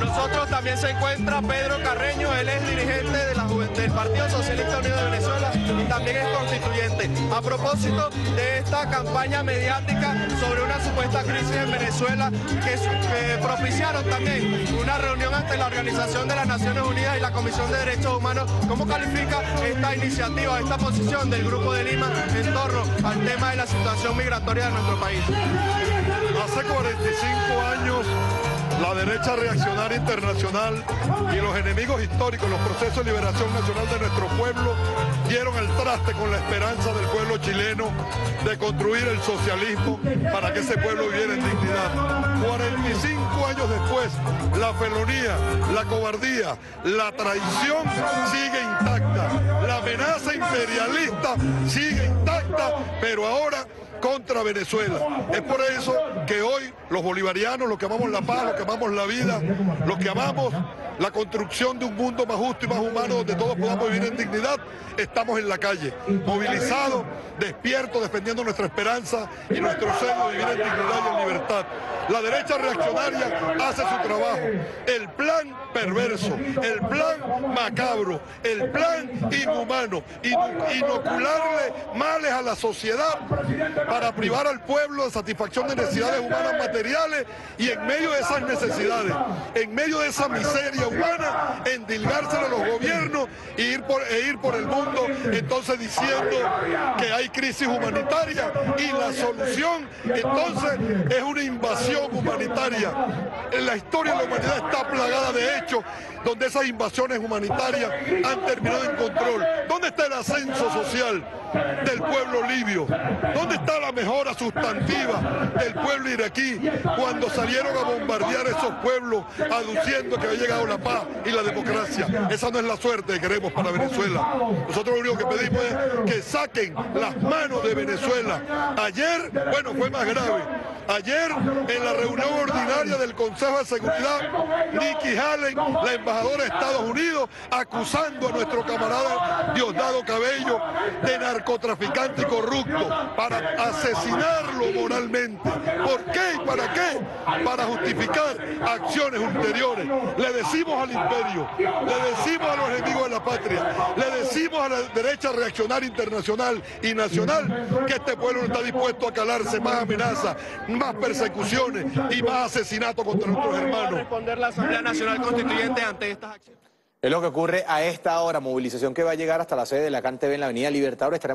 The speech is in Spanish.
Nosotros también se encuentra Pedro Carreño, él es dirigente de la del Partido Socialista Unido de Venezuela y también es constituyente. A propósito de esta campaña mediática sobre una supuesta crisis en Venezuela que, propiciaron también una reunión ante la Organización de las Naciones Unidas y la Comisión de Derechos Humanos, ¿cómo califica esta iniciativa, esta posición del Grupo de Lima en torno al tema de la situación migratoria de nuestro país? Hace 45 años la derecha reaccionaria internacional y los enemigos históricos, los procesos de liberación nacional de nuestro pueblo, dieron el traste con la esperanza del pueblo chileno de construir el socialismo para que ese pueblo viviera en dignidad. 45 años después, la felonía, la cobardía, la traición sigue intacta, la amenaza imperialista sigue intacta, pero ahora contra Venezuela. Es por eso que hoy los bolivarianos, los que amamos la paz, los que amamos la vida, los que amamos la construcción de un mundo más justo y más humano donde todos podamos vivir en dignidad, estamos en la calle, movilizados, despiertos, defendiendo nuestra esperanza y nuestro sueño de vivir en dignidad y en libertad. La derecha reaccionaria hace su trabajo. El plan perverso, el plan macabro, el plan inhumano, inocularle males a la sociedad para privar al pueblo de satisfacción de necesidades humanas materiales y en medio de esas necesidades, en medio de esa miseria humana, endilgárselo a los gobiernos e ir por, e ir por el mundo entonces diciendo que hay crisis humanitaria y la solución entonces es una invasión humanitaria. En la historia de la humanidad está plagada de hechos donde esas invasiones humanitarias han terminado en control. ¿Dónde está el ascenso social del pueblo libio? ¿Dónde está la mejora sustantiva del pueblo iraquí cuando salieron a bombardear esos pueblos aduciendo que había llegado la paz y la democracia? Esa no es la suerte que queremos para Venezuela. Nosotros lo único que pedimos es que saquen las manos de Venezuela. Ayer, bueno, fue más grave. Ayer, en la reunión ordinaria del Consejo de Seguridad, Nikki Haley, la embajadora de Estados Unidos, acusando a nuestro camarada Diosdado Cabello de narcotraficante y corrupto para asesinarlo ¿Por qué y para qué? Para justificar acciones ulteriores. Le decimos al imperio, le decimos a los enemigos de la patria, le decimos a la derecha reaccionaria internacional y nacional que este pueblo no está dispuesto a calarse más amenazas, más persecuciones y más asesinatos contra nuestros hermanos. responder la Asamblea Nacional Constituyente ante estas acciones? Es lo que ocurre a esta hora, movilización que va a llegar hasta la sede de la CANTV en la Avenida Libertador.